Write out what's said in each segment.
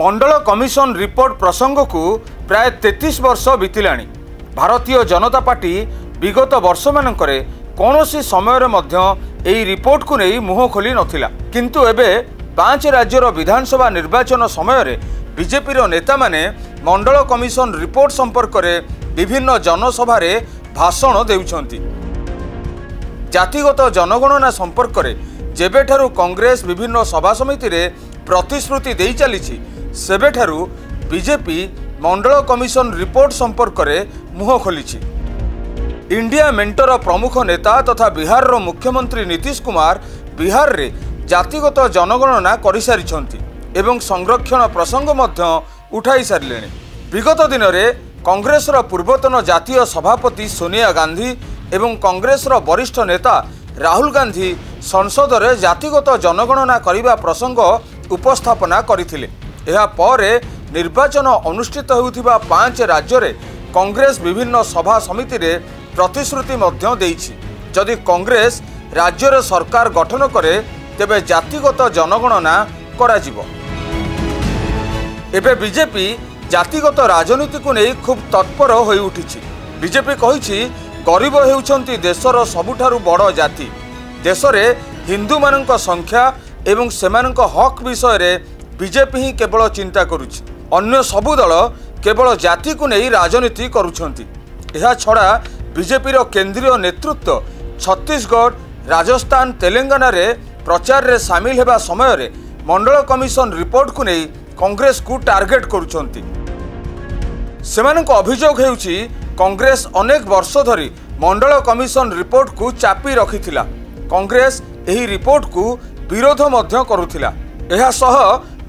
ମଣ୍ଡଳ commission report ପ୍ରସଙ୍ଗକୁ ପ୍ରାୟ ତେତିଶ ବର୍ଷ ବିତିଲାଣି। ଭାରତୀୟ ଜନତା ପାର୍ଟି ବିଗତ ବର୍ଷମାନଙ୍କରେ କୌଣସି ସମୟରେ ମଧ୍ୟ ଏହି ରିପୋର୍ଟକୁ ନେଇ ମୁହଁ ଖୋଲି ନଥିଲା। କିନ୍ତୁ ଏବେ ପାଞ୍ଚ ରାଜ୍ୟର ବିଧାନସଭା ନିର୍ବାଚନ ସମୟରେ ବିଜେପିର ନେତାମାନେ ମଣ୍ଡଳ କମିଶନ ରିପୋର୍ଟ ସମ୍ପର୍କରେ ବିଭିନ୍ନ ଜନସଭାରେ ଭାଷଣ ଦେଉଛନ୍ତି। ଜାତିଗତ ଜନଗଣନା ସମ୍ପର୍କରେ ଯେବେଠାରୁ କଂଗ୍ରେସ ବିଭିନ୍ନ ସଭା ସମିତିରେ ପ୍ରତିଶ୍ରୁତି ଦେଇ ଚାଲିଛି ସେବେଠାରୁ ବିଜେପି ମଣ୍ଡଳ କମିଶନ ରିପୋର୍ଟ ସମ୍ପର୍କରେ ମୁହଁ ଖୋଲିଛି। ଇଣ୍ଡିଆ ମେଣ୍ଟର ପ୍ରମୁଖ ନେତା ତଥା ବିହାରର ମୁଖ୍ୟମନ୍ତ୍ରୀ ନୀତିଶ କୁମାର ବିହାରରେ ଜାତିଗତ ଜନଗଣନା କରିସାରିଛନ୍ତି ଏବଂ ସଂରକ୍ଷଣ ପ୍ରସଙ୍ଗ ମଧ୍ୟ ଉଠାଇ ସାରିଲେଣି। ବିଗତ ଦିନରେ କଂଗ୍ରେସର ପୂର୍ବତନ ଜାତୀୟ ସଭାପତି ସୋନିଆ ଗାନ୍ଧୀ ଏବଂ କଂଗ୍ରେସର ବରିଷ୍ଠ ନେତା ରାହୁଲ ଗାନ୍ଧୀ ସଂସଦରେ ଜାତିଗତ ଜନଗଣନା କରିବା ପ୍ରସଙ୍ଗ ଉପସ୍ଥାପନା କରିଥିଲେ। ଏହା ପରେ ନିର୍ବାଚନ ଅନୁଷ୍ଠିତ ହେଉଥିବା ପାଞ୍ଚ ରାଜ୍ୟରେ କଂଗ୍ରେସ ବିଭିନ୍ନ ସଭା ସମିତିରେ ପ୍ରତିଶ୍ରୁତି ମଧ୍ୟ ଦେଇଛି। ଯଦି କଂଗ୍ରେସ ରାଜ୍ୟରେ ସରକାର ଗଠନ କରେ ତେବେ ଜାତିଗତ ଜନଗଣନା କରାଯିବ। ଏବେ ବିଜେପି ଜାତିଗତ ରାଜନୀତିକୁ ନେଇ ଖୁବ୍ ତତ୍ପର ହୋଇଉଠିଛି। ବିଜେପି କହିଛି ଗରିବ ହେଉଛନ୍ତି ଦେଶର ସବୁଠାରୁ ବଡ଼ ଜାତି। ଦେଶରେ ହିନ୍ଦୁମାନଙ୍କ ସଂଖ୍ୟା ଏବଂ ସେମାନଙ୍କ ହକ୍ ବିଷୟରେ ବିଜେପି ହିଁ କେବଳ ଚିନ୍ତା କରୁଛି। ଅନ୍ୟ ସବୁ ଦଳ କେବଳ ଜାତିକୁ ନେଇ ରାଜନୀତି କରୁଛନ୍ତି। ଏହାଛଡ଼ା ବିଜେପିର କେନ୍ଦ୍ରୀୟ ନେତୃତ୍ୱ ଛତିଶଗଡ଼ ରାଜସ୍ଥାନ ତେଲେଙ୍ଗାନାରେ ପ୍ରଚାରରେ ସାମିଲ ହେବା ସମୟରେ ମଣ୍ଡଳ କମିଶନ ରିପୋର୍ଟକୁ ନେଇ କଂଗ୍ରେସକୁ ଟାର୍ଗେଟ କରୁଛନ୍ତି। ସେମାନଙ୍କ ଅଭିଯୋଗ ହେଉଛି କଂଗ୍ରେସ ଅନେକ ବର୍ଷ ଧରି ମଣ୍ଡଳ କମିଶନ ରିପୋର୍ଟକୁ ଚାପି ରଖିଥିଲା। କଂଗ୍ରେସ ଏହି ରିପୋର୍ଟକୁ ବିରୋଧ ମଧ୍ୟ କରୁଥିଲା। ଏହା ସହ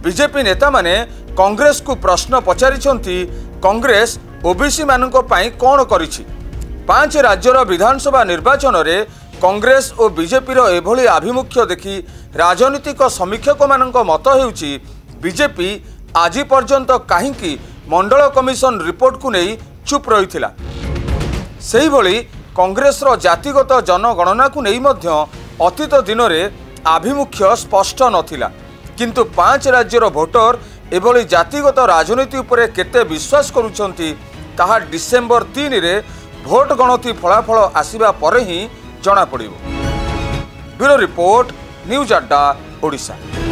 ବିଜେପି ନେତାମାନେ କଂଗ୍ରେସକୁ ପ୍ରଶ୍ନ ପଚାରିଛନ୍ତି କଂଗ୍ରେସ ଓବିସି ମାନଙ୍କ ପାଇଁ କ'ଣ କରିଛି? ପାଞ୍ଚ ରାଜ୍ୟର ବିଧାନସଭା ନିର୍ବାଚନରେ କଂଗ୍ରେସ ଓ ବିଜେପିର ଏଭଳି ଆଭିମୁଖ୍ୟ ଦେଖି ରାଜନୈତିକ ସମୀକ୍ଷକମାନଙ୍କ ମତ ହେଉଛି ବିଜେପି ଆଜି ପର୍ଯ୍ୟନ୍ତ କାହିଁକି ମଣ୍ଡଳ କମିଶନ ରିପୋର୍ଟକୁ ନେଇ ଚୁପ୍ ରହିଥିଲା? ସେହିଭଳି କଂଗ୍ରେସର ଜାତିଗତ ଜନଗଣନାକୁ ନେଇ ମଧ୍ୟ ଅତୀତ ଦିନରେ ଆଭିମୁଖ୍ୟ ସ୍ପଷ୍ଟ ନଥିଲା। କିନ୍ତୁ ପାଞ୍ଚ ରାଜ୍ୟର ଭୋଟର ଏଭଳି ଜାତିଗତ ରାଜନୀତି ଉପରେ କେତେ ବିଶ୍ୱାସ କରୁଛନ୍ତି ତାହା ଡିସେମ୍ବର ତିନିରେ ଭୋଟ ଗଣତି ଫଳାଫଳ ଆସିବା ପରେ ହିଁ ଜଣାପଡ଼ିବ ବ୍ୟୁରୋ ରିପୋର୍ଟ ନ୍ୟୁଜ୍ ଆଡ୍ଡା ଓଡ଼ିଶା